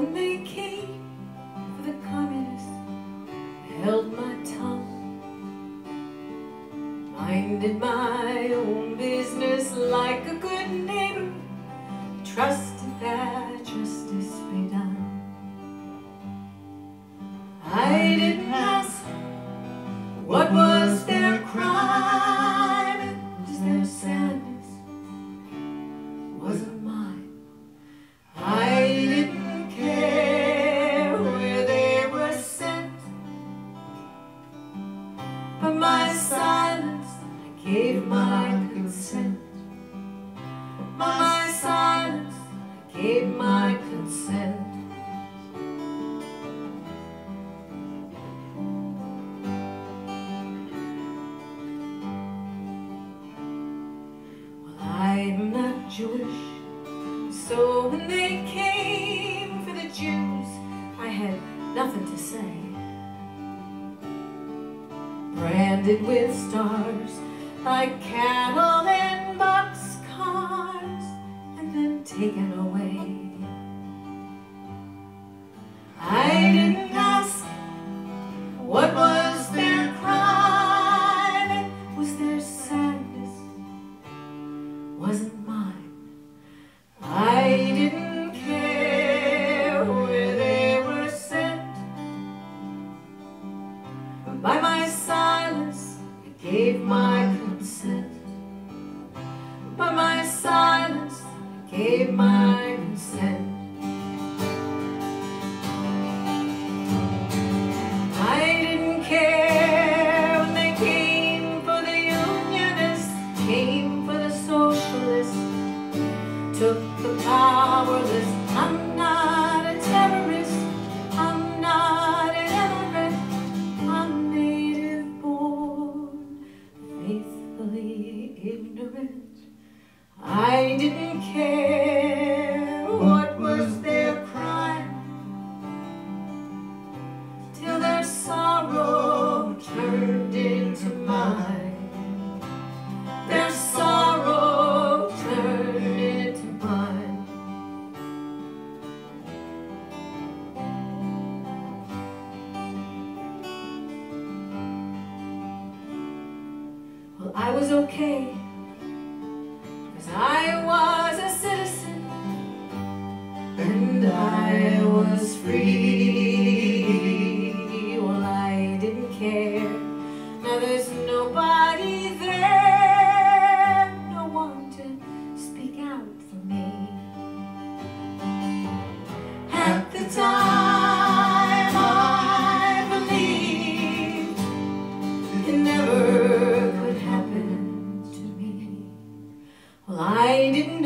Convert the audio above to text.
golden for the communists. Held my tongue. Minded my own business like a good neighbor. Trusted that consent. My silence, gave my consent. Well, I'm not Jewish, so when they came for the Jews, I had nothing to say branded with stars like cattle in boxcars and then taken away. I didn't ask what was their crime, it was their sadness, wasn't mine. I didn't care where they were sent. But by my silence, I gave my gave my consent. I didn't care when they came for the unionists, came for the socialists, took the powerless. I'm not Well, I was okay, cause I was a citizen, and I was free. I didn't